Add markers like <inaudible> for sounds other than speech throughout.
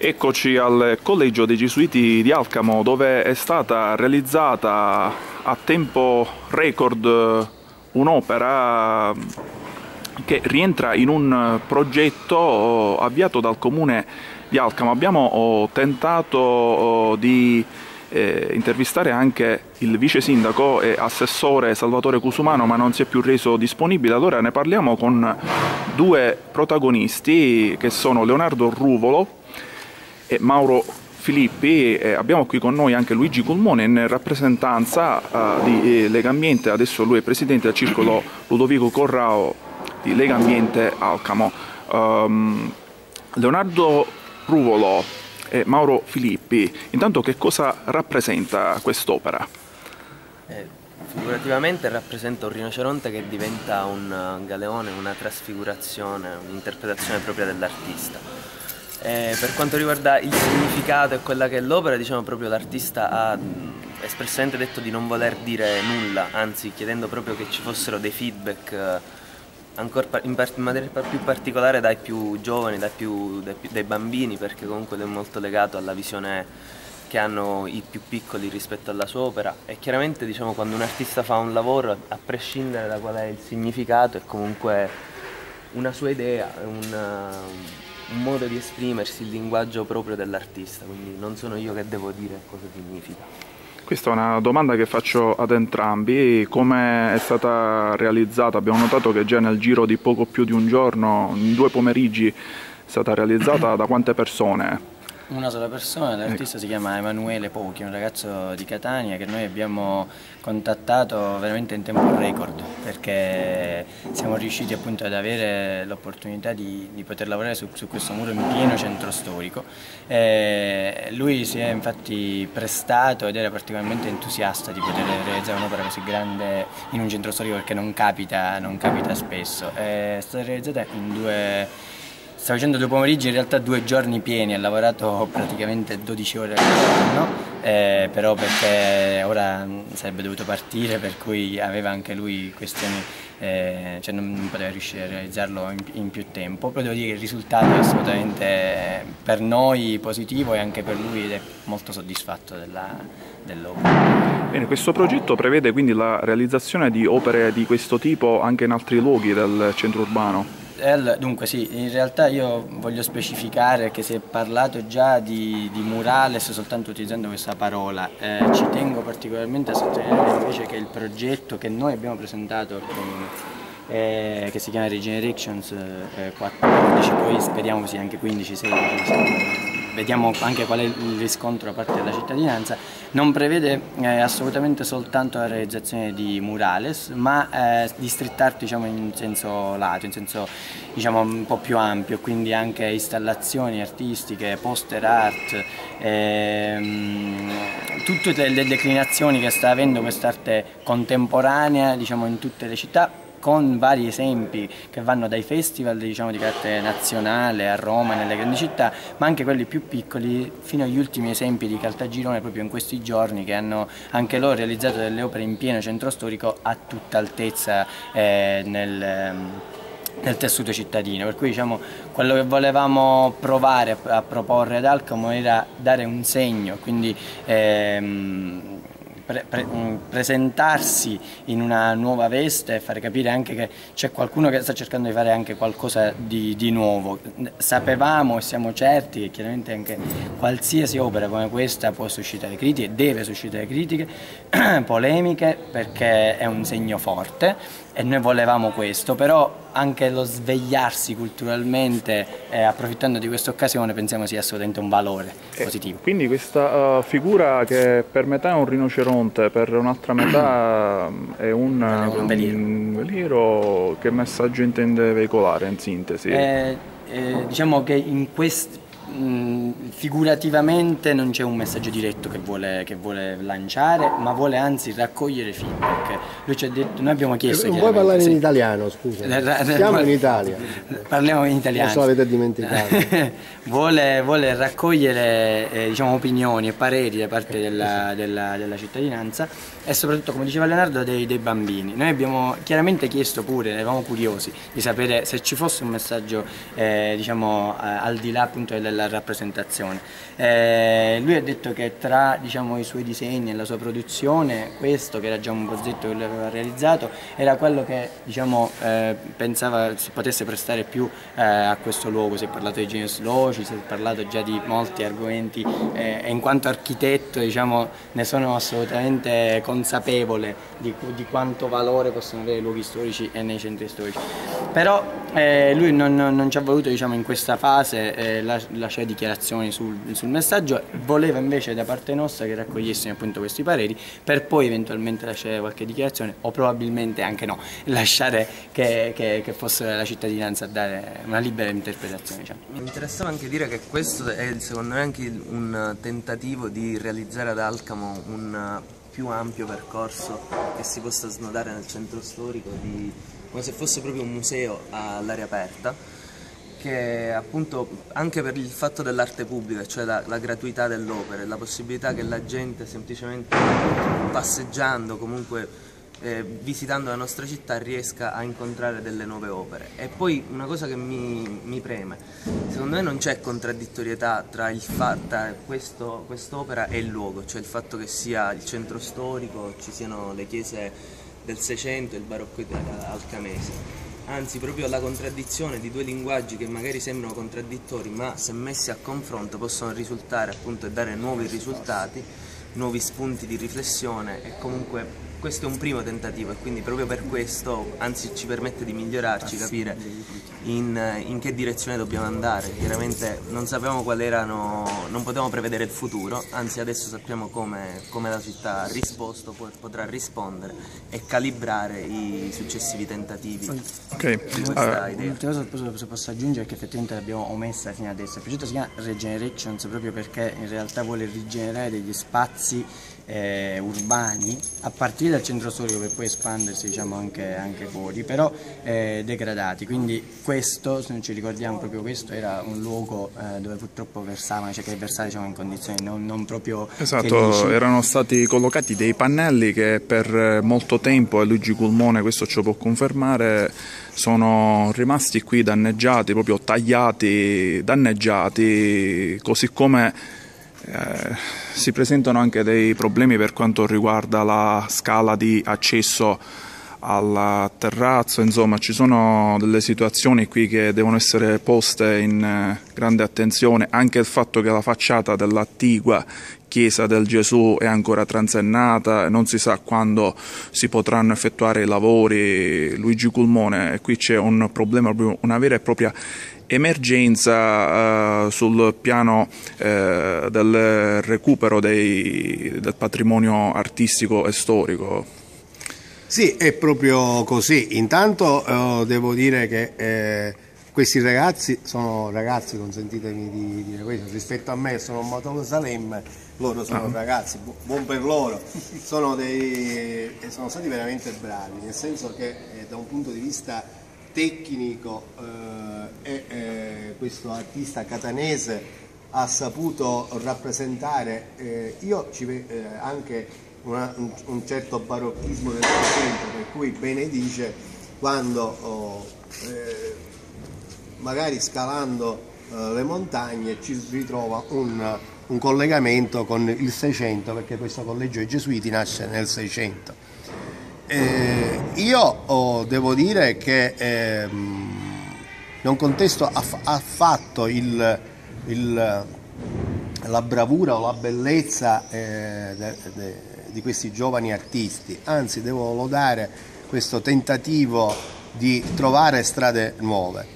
Eccoci al Collegio dei Gesuiti di Alcamo dove è stata realizzata a tempo record un'opera che rientra in un progetto avviato dal comune di Alcamo. Abbiamo tentato di eh, intervistare anche il vice sindaco e assessore Salvatore Cusumano ma non si è più reso disponibile, allora ne parliamo con due protagonisti che sono Leonardo Ruvolo e Mauro Filippi e abbiamo qui con noi anche Luigi Culmone in rappresentanza uh, di eh, Lega Ambiente, adesso lui è presidente del circolo Ludovico Corrao di Lega Ambiente Alcamo. Um, Leonardo Ruvolo e Mauro Filippi, intanto che cosa rappresenta quest'opera? Eh, figurativamente rappresenta un rinoceronte che diventa un galeone, una trasfigurazione, un'interpretazione propria dell'artista eh, per quanto riguarda il significato e quella che è l'opera, diciamo proprio l'artista ha espressamente detto di non voler dire nulla, anzi chiedendo proprio che ci fossero dei feedback eh, ancora in, in maniera più particolare dai più giovani, dai, più, dai, dai bambini, perché comunque è molto legato alla visione che hanno i più piccoli rispetto alla sua opera. E chiaramente diciamo, quando un artista fa un lavoro, a prescindere da qual è il significato, è comunque una sua idea, una, un modo di esprimersi, il linguaggio proprio dell'artista, quindi non sono io che devo dire cosa significa. Questa è una domanda che faccio ad entrambi, come è stata realizzata? Abbiamo notato che già nel giro di poco più di un giorno, in due pomeriggi, è stata realizzata da quante persone? Una sola persona, l'artista ecco. si chiama Emanuele Pochi, un ragazzo di Catania che noi abbiamo contattato veramente in tempo record perché siamo riusciti appunto ad avere l'opportunità di, di, poter lavorare su, su, questo muro in pieno centro storico. E lui si è infatti prestato ed era particolarmente entusiasta di poter realizzare un'opera così grande in un centro storico perché non capita, non capita spesso. È stata realizzata in due Sta facendo due pomeriggi, in realtà due giorni pieni, ha lavorato praticamente 12 ore al giorno, eh, però perché ora sarebbe dovuto partire, per cui aveva anche lui questioni, eh, cioè non poteva riuscire a realizzarlo in, in, più tempo, però devo dire che il risultato è assolutamente per noi positivo e anche per lui ed è molto soddisfatto dell'opera. Bene, questo progetto prevede quindi la realizzazione di opere di questo tipo anche in altri luoghi del centro urbano? Dunque sì, in realtà io voglio specificare che si è parlato già di, di murales soltanto utilizzando questa parola. Eh, ci tengo particolarmente a sottolineare invece che il progetto che noi abbiamo presentato con, eh, che si chiama Regenerations eh, 14, poi speriamo sia anche 15, 16, vediamo anche qual è il riscontro da parte della cittadinanza, non prevede eh, assolutamente soltanto la realizzazione di murales, ma eh, di street art diciamo, in senso lato, in senso diciamo, un po' più ampio, quindi anche installazioni artistiche, poster art, ehm, tutte le declinazioni che sta avendo quest'arte contemporanea diciamo, in tutte le città con vari esempi che vanno dai festival diciamo, di carattere nazionale a Roma, nelle grandi città, ma anche quelli più piccoli, fino agli ultimi esempi di Caltagirone proprio in questi giorni che hanno anche loro realizzato delle opere in pieno centro storico a tutta altezza eh, nel, ehm, nel tessuto cittadino, per cui diciamo, quello che volevamo provare a, proporre ad Alcamo era dare un segno, quindi ehm, pre pre mm, presentarsi in una nuova veste e fare capire anche che c'è qualcuno che sta cercando di fare anche qualcosa di, di nuovo. Sapevamo e siamo certi che chiaramente anche qualsiasi opera come questa può suscitare critiche, deve suscitare critiche, <clears throat> polemiche perché è un segno forte e noi volevamo questo, però anche lo svegliarsi culturalmente eh, approfittando di questa occasione pensiamo sia assolutamente un valore eh, positivo. Quindi questa uh, figura che per metà è un rinoceronte, per un'altra metà <clears throat> è un, un, veliro. un, veliro. che messaggio intende veicolare in sintesi? Eh, eh diciamo che in questi Mm, figurativamente non c'è un messaggio diretto che vuole, che vuole, lanciare, ma vuole anzi raccogliere feedback. Lui ci ha detto, noi abbiamo chiesto... Non puoi parlare sì. in italiano, scusa. Siamo in Italia. Parliamo in italiano. Non so, avete dimenticato. <laughs> vuole, vuole, raccogliere eh, diciamo, opinioni e pareri da parte della, della, della, cittadinanza e soprattutto, come diceva Leonardo, dei, dei, bambini. Noi abbiamo chiaramente chiesto pure, eravamo curiosi di sapere se ci fosse un messaggio, eh, diciamo, eh, al di là appunto del della rappresentazione. Eh, lui ha detto che tra diciamo, i suoi disegni e la sua produzione, questo che era già un bozzetto che lui aveva realizzato, era quello che diciamo, eh, pensava si potesse prestare più eh, a questo luogo, si è parlato di Genius Loci, si è parlato già di molti argomenti eh, e in quanto architetto diciamo, ne sono assolutamente consapevole di, di quanto valore possono avere i luoghi storici e nei centri storici. Però eh, lui non, non, ci ha voluto diciamo, in questa fase eh, lasciare dichiarazioni sul, sul, messaggio, voleva invece da parte nostra che raccogliessimo appunto questi pareri per poi eventualmente lasciare qualche dichiarazione o probabilmente anche no, <laughs> lasciare che, che, che fosse la cittadinanza a dare una libera interpretazione. Diciamo. Mi interessava anche dire che questo è secondo me anche un tentativo di realizzare ad Alcamo un più ampio percorso che si possa snodare nel centro storico di, come se fosse proprio un museo all'aria aperta che appunto anche per il fatto dell'arte pubblica, cioè la, la gratuità dell'opera, la possibilità che la gente semplicemente passeggiando comunque eh, visitando la nostra città riesca a incontrare delle nuove opere. E poi una cosa che mi, mi preme, secondo me non c'è contraddittorietà tra fatto questo, quest'opera e il luogo, cioè il fatto che sia il centro storico, ci siano le chiese del Seicento e il barocco alcamese. Anzi, proprio la contraddizione di due linguaggi che magari sembrano contraddittori, ma se messi a confronto possono risultare appunto e dare nuovi risultati, nuovi spunti di riflessione e comunque questo è un primo tentativo e quindi proprio per questo anzi ci permette di migliorarci, capire in, in, che direzione dobbiamo andare. Chiaramente non sapevamo quali erano, non potevamo prevedere il futuro, anzi adesso sappiamo come, come la città ha risposto, potrà rispondere e calibrare i successivi tentativi. Ok, allora, l'ultima cosa se posso aggiungere è che effettivamente l'abbiamo omessa fino adesso. Il progetto si chiama Regenerations proprio perché in realtà vuole rigenerare degli spazi eh, urbani a partire dal centro storico per poi espandersi diciamo, anche, anche, fuori, però eh, degradati. Quindi questo, se non ci ricordiamo proprio questo, era un luogo eh, dove purtroppo versavano, cioè che versava diciamo, in condizioni non, non proprio Esatto, felici. erano stati collocati dei pannelli che per molto tempo, e Luigi Culmone questo ci può confermare, sono rimasti qui danneggiati, proprio tagliati, danneggiati, così come eh, si presentano anche dei problemi per quanto riguarda la scala di accesso al terrazzo, insomma ci sono delle situazioni qui che devono essere poste in eh, grande attenzione, anche il fatto che la facciata dell'attigua chiesa del Gesù è ancora transennata non si sa quando si potranno effettuare i lavori. Luigi Culmone, qui c'è un problema, una vera e propria emergenza eh, sul piano eh, del recupero dei, del patrimonio artistico e storico. Sì, è proprio così. Intanto eh, devo dire che eh, questi ragazzi sono ragazzi, consentitemi di dire questo, rispetto a me sono un Matolo Salem, loro sono ah. ragazzi, bu buon per loro, sono, dei, sono, stati veramente bravi, nel senso che eh, da un punto di vista tecnico eh, e eh, questo artista catanese ha saputo rappresentare, eh, io ci vedo eh, anche una, un, un, certo barocchismo del Seicento, per cui benedice quando oh, magari scalando le montagne ci ritrova un, un collegamento con il Seicento, perché questo collegio dei Gesuiti nasce nel Seicento. Eh, io oh, devo dire che ehm, non contesto aff affatto il, il, la bravura o la bellezza eh, de, de, di questi giovani artisti, anzi devo lodare questo tentativo di trovare strade nuove.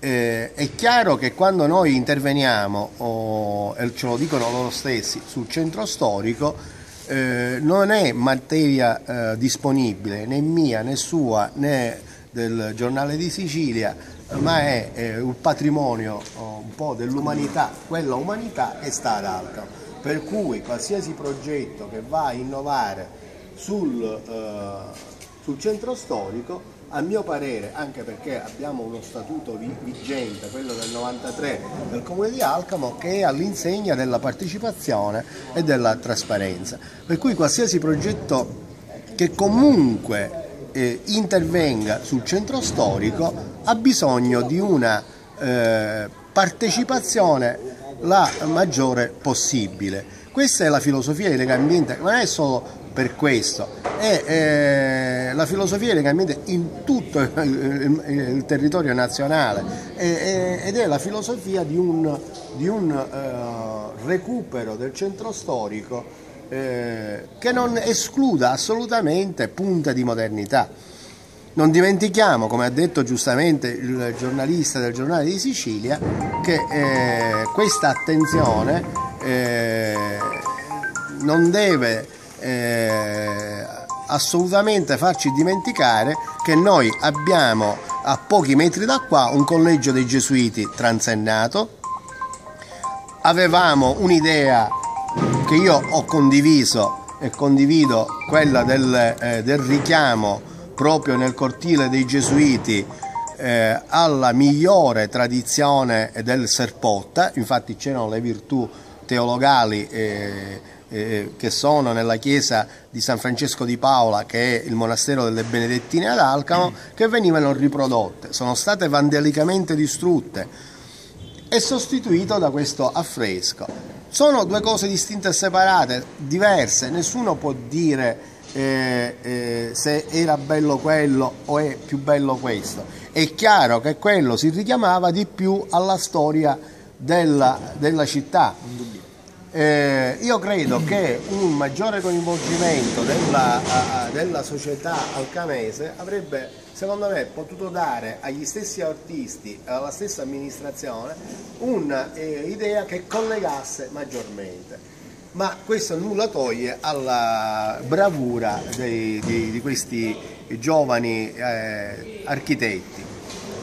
Eh, è chiaro che quando noi interveniamo, oh, e ce lo dicono loro stessi, sul centro storico, eh, non è materia eh, disponibile né mia né sua né del giornale di Sicilia, ma è eh, un patrimonio oh, un po' dell'umanità, quella umanità è sta ad. Per cui qualsiasi progetto che va a innovare sul, eh, sul centro storico a mio parere, anche perché abbiamo uno statuto vigente, quello del 93 del Comune di Alcamo, che è all'insegna della partecipazione e della trasparenza. Per cui qualsiasi progetto che comunque eh, intervenga sul centro storico ha bisogno di una eh, partecipazione la maggiore possibile. Questa è la filosofia di Legambiente, non è solo per questo, è eh, la filosofia di Legambiente in tutto il, il, il territorio nazionale è, ed è la filosofia di un, di un uh, recupero del centro storico eh, che non escluda assolutamente punte di modernità. Non dimentichiamo, come ha detto giustamente il giornalista del giornale di Sicilia, che eh, questa attenzione eh, non deve eh, assolutamente farci dimenticare che noi abbiamo a pochi metri da qua un collegio dei gesuiti transennato, avevamo un'idea che io ho condiviso e condivido quella del, eh, del richiamo proprio nel cortile dei Gesuiti eh, alla migliore tradizione del Serpotta, infatti c'erano le virtù teologali eh, eh, che sono nella chiesa di San Francesco di Paola, che è il monastero delle Benedettine ad Alcamo, che venivano riprodotte, sono state vandelicamente distrutte e sostituito da questo affresco. Sono due cose distinte e separate, diverse, nessuno può dire eh, eh, se era bello quello o è più bello questo. È chiaro che quello si richiamava di più alla storia della, della città. Eh, io credo che un maggiore coinvolgimento della, della società alcanese avrebbe, secondo me, potuto dare agli stessi artisti e alla stessa amministrazione un'idea eh, che collegasse maggiormente ma questo nulla toglie alla bravura dei, di, di, questi giovani eh, architetti.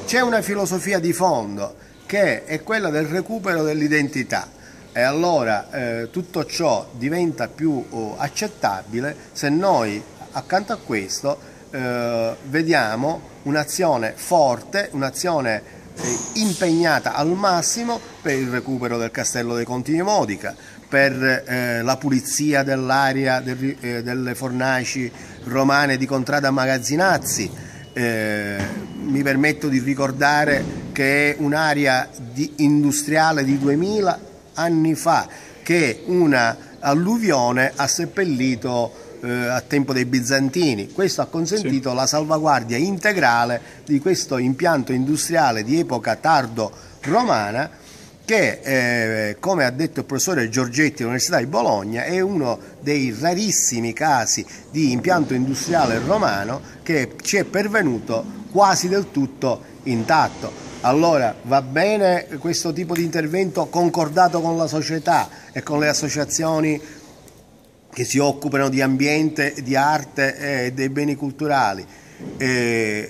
C'è una filosofia di fondo che è quella del recupero dell'identità e allora eh, tutto ciò diventa più oh, accettabile se noi accanto a questo eh, vediamo un'azione forte, un'azione eh, impegnata al massimo per il recupero del castello dei Conti di Modica, per eh, la pulizia dell'area del, eh, delle fornaci romane di Contrada Magazzinazzi. Eh, mi permetto di ricordare che è un'area industriale di 2000 anni fa che una alluvione ha seppellito eh, a tempo dei bizantini. Questo ha consentito sì. la salvaguardia integrale di questo impianto industriale di epoca tardo romana che eh, come ha detto il professore Giorgetti dell'Università di Bologna è uno dei rarissimi casi di impianto industriale romano che ci è pervenuto quasi del tutto intatto. Allora va bene questo tipo di intervento concordato con la società e con le associazioni che si occupano di ambiente, di arte e dei beni culturali. Eh,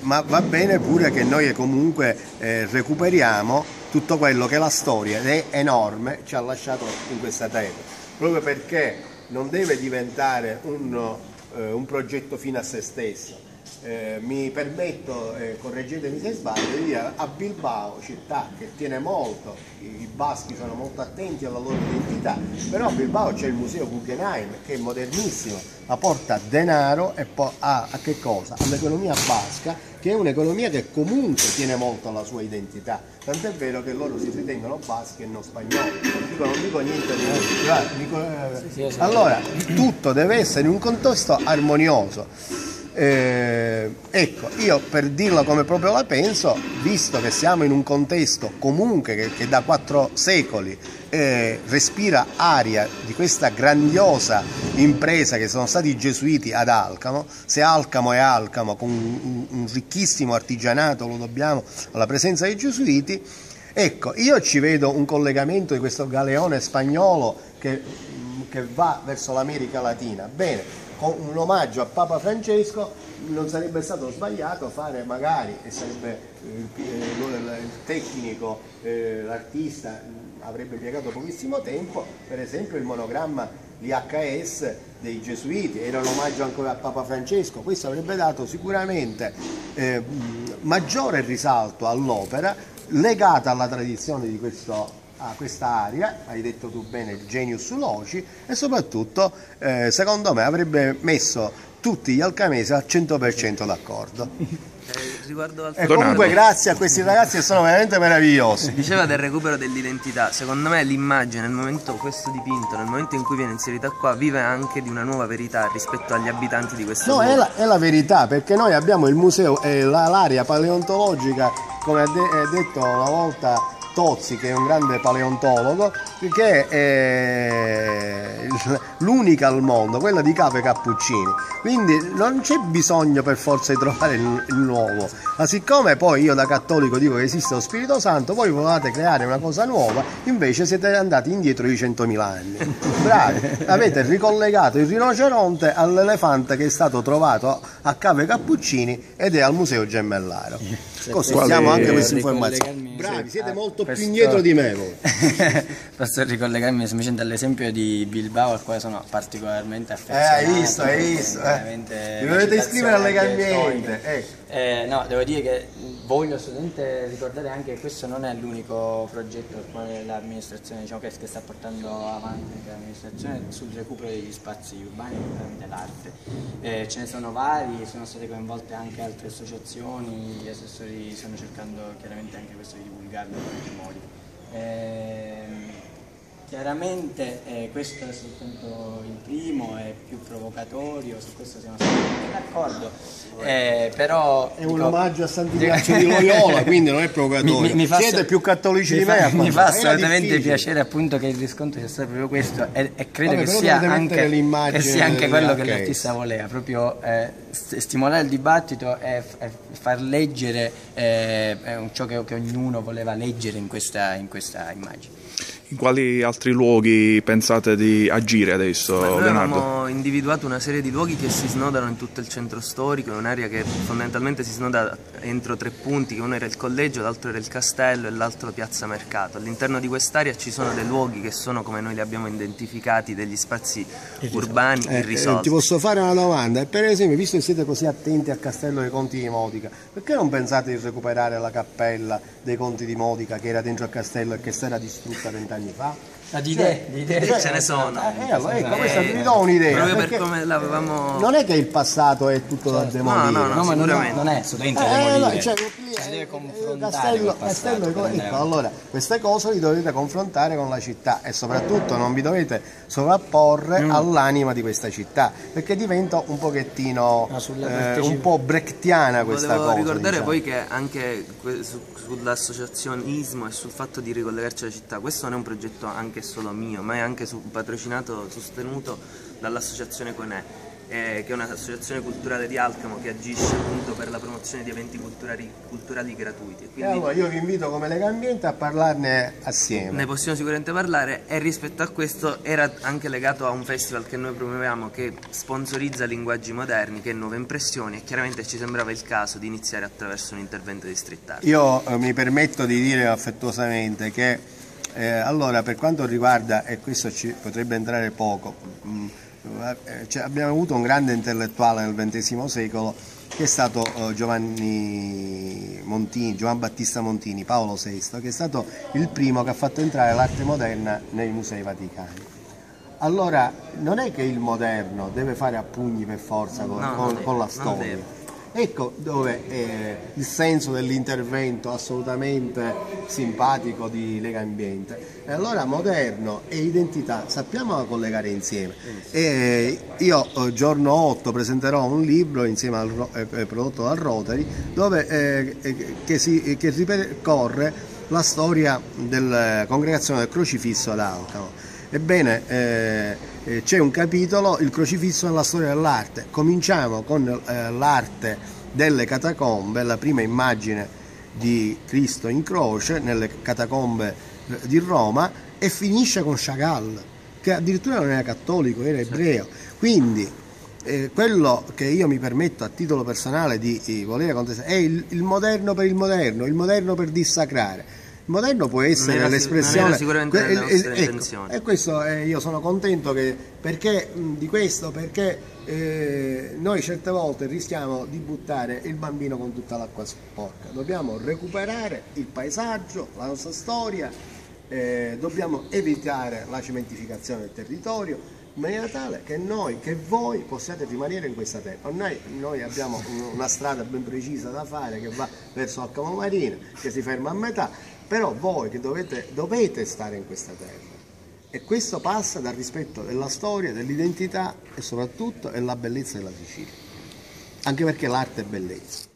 ma va bene pure che noi comunque eh, recuperiamo tutto quello che la storia è enorme ci ha lasciato in questa terra, proprio perché non deve diventare un, eh, un progetto fine a se stesso. Eh, mi permetto, eh, correggetemi se sbaglio, di dire a Bilbao, città che tiene molto, i, i, baschi sono molto attenti alla loro identità, però a Bilbao c'è il museo Guggenheim che è modernissimo, apporta denaro e poi a, a che cosa? All'economia basca che è un'economia che comunque tiene molto alla sua identità, tant'è vero che loro si ritengono baschi e non spagnoli, dico, non dico niente di dico, eh, allora tutto deve essere in un contesto armonioso. Eh, ecco, io per dirla come proprio la penso, visto che siamo in un contesto comunque che, che da quattro secoli eh, respira aria di questa grandiosa impresa che sono stati i gesuiti ad Alcamo, se Alcamo è Alcamo con un, un ricchissimo artigianato lo dobbiamo alla presenza dei gesuiti, ecco io ci vedo un collegamento di questo galeone spagnolo che, che va verso l'America Latina, bene, con un omaggio a Papa Francesco non sarebbe stato sbagliato fare magari, e sarebbe eh, il tecnico, eh, l'artista avrebbe impiegato pochissimo tempo, per esempio il monogramma l'IHS dei Gesuiti, era un omaggio ancora a Papa Francesco, questo avrebbe dato sicuramente eh, maggiore risalto all'opera legata alla tradizione di questo a questa area, hai detto tu bene il genius loci e soprattutto eh, secondo me avrebbe messo tutti gli alcamesi al 100% d'accordo. riguardo al E comunque grazie a questi ragazzi che sono veramente meravigliosi. Diceva del recupero dell'identità, secondo me l'immagine nel momento questo dipinto, nel momento in cui viene inserita qua, vive anche di una nuova verità rispetto agli abitanti di questo No, luogo. è la, è la verità, perché noi abbiamo il museo, eh, la- l'area paleontologica, come ha de- ha detto una volta Tozzi, che è un grande paleontologo, che è il- l'unica al mondo, quella di Capo e Cappuccini. Quindi non c'è bisogno per forza di trovare il, nuovo. Ma siccome poi io da cattolico dico che esiste lo Spirito Santo, voi volevate creare una cosa nuova, invece siete andati indietro di 100.000 anni. Bravi, avete ricollegato il rinoceronte all'elefante che è stato trovato a Cave Cappuccini ed è al Museo Quali- diamo anche questa ricollegarmi- informazione. Bravi, siete a molto più indietro di me voi. <laughs> Posso ricollegarmi semplicemente all'esempio di Bilbao al quale sono particolarmente Eh, affezionato. hai visto, hai visto. Eh. Vi dovete iscrivere alle Gambiente. ecco. Eh, no, devo dire che voglio assolutamente ricordare anche che questo non è l'unico progetto al quale l'amministrazione diciamo, che, sta portando avanti l'amministrazione sul recupero degli spazi urbani tramite l'arte. Eh, ce ne sono vari, sono state coinvolte anche altre associazioni, gli assessori stanno cercando chiaramente anche questo di divulgarlo in tutti i modi. Ehm, Chiaramente eh, questo è soltanto il primo, è più provocatorio, su questo siamo assolutamente d'accordo, eh, però... È un dico- omaggio a Sant'Ignazio di <laughs> Loyola, quindi non è provocatorio. mi, mi fa Siete più cattolici mi di fa- me. a <laughs> Mi fa assolutamente difficile. piacere appunto che il riscontro sia stato proprio questo e, e credo Vabbè, che, sia anche, che sia anche quello che l'artista voleva, proprio eh, st- stimolare il dibattito e, e far leggere eh, eh, ciò che, che ognuno voleva leggere in questa, in questa immagine. In quali altri luoghi pensate di agire adesso, Noi Leonardo? avevamo individuato una serie di luoghi che si snodano in tutto il centro storico, è un'area che fondamentalmente si snoda entro tre punti, che uno era il collegio, l'altro era il castello e l'altro piazza mercato. All'interno di quest'area ci sono dei luoghi che sono, come noi li abbiamo identificati, degli spazi urbani Eh, eh, irrisolti. ti posso fare una domanda? Per esempio, visto che siete così attenti al castello dei Conti di Modica, perché non pensate di recuperare la cappella dei Conti di Modica che era dentro al castello e che si era distrutta vent'anni fa? Ah, di idee, di idee. Cioè, ce ne sono. Eh, allora, ecco, Eh, questa vi do un'idea. Proprio per perché come l'avevamo... Non è che il passato è tutto da demolire. no, No, ma non, sicuramente. non è assolutamente Eh, da no, demolire. cioè, si deve eh, confrontare Castello, Castello ecco, avanti. allora, queste cose le dovete confrontare con la città e soprattutto non vi dovete sovrapporre Mm. all'anima di questa città perché diventa un pochettino sulla eh, un po' brechtiana questa Volevo cosa. ricordare diciamo. poi che anche su- sull'associazionismo e sul fatto di ricollegarci alla città, questo non è un progetto anche solo mio, ma è anche su- patrocinato, sostenuto dall'associazione Conè, eh, che è un'associazione culturale di Alcamo che agisce appunto per la promozione di eventi culturali, culturali gratuiti. Quindi allora io vi invito come Lega Ambiente a parlarne assieme. ne possiamo sicuramente parlare e rispetto a questo era anche legato a un festival che noi promuoviamo che sponsorizza linguaggi moderni, che è Nuove Impressioni e chiaramente ci sembrava il caso di iniziare attraverso un intervento di street art. Io eh, mi permetto di dire affettuosamente che eh, allora per quanto riguarda, e questo ci potrebbe entrare poco, mh, eh, cioè, abbiamo avuto un grande intellettuale nel XX secolo che è stato eh, Giovanni Montini, Giovan Battista Montini, Paolo VI, che è stato il primo che ha fatto entrare l'arte moderna nei musei vaticani. Allora, non è che il moderno deve fare a pugni per forza con, No, con- con la storia. Ecco dove eh, il senso dell'intervento assolutamente simpatico di Lega Ambiente. E allora moderno e identità sappiamo collegare insieme. E io eh, giorno 8 presenterò un libro insieme al eh, eh, prodotto dal Rotary dove, eh, eh, che, si, che ripercorre la storia della congregazione del crocifisso ad Alcamo. Ebbene, eh, eh, c'è un capitolo, il crocifisso nella storia dell'arte. Cominciamo con eh, l'arte delle catacombe, la prima immagine di Cristo in croce nelle catacombe eh, di Roma e finisce con Chagall, che addirittura non era cattolico, era ebreo. Quindi eh, quello che io mi permetto a titolo personale di, di voler contestare è il, il moderno per il moderno, il moderno per dissacrare. Moderno può essere l'espressione. sicuramente eh, nostre ecco, intenzioni. e questo eh, io sono contento che, perché, di questo perché eh, noi certe volte rischiamo di buttare il bambino con tutta l'acqua sporca. Dobbiamo recuperare il paesaggio, la nostra storia, eh, dobbiamo evitare la cementificazione del territorio in maniera tale che noi, che voi possiate rimanere in questa terra. Noi, noi abbiamo una strada ben precisa da fare che va verso Alcamo Marina, che si ferma a metà, però voi che dovete, dovete stare in questa terra. E questo passa dal rispetto della storia, dell'identità e soprattutto della bellezza della Sicilia. Anche perché l'arte è bellezza.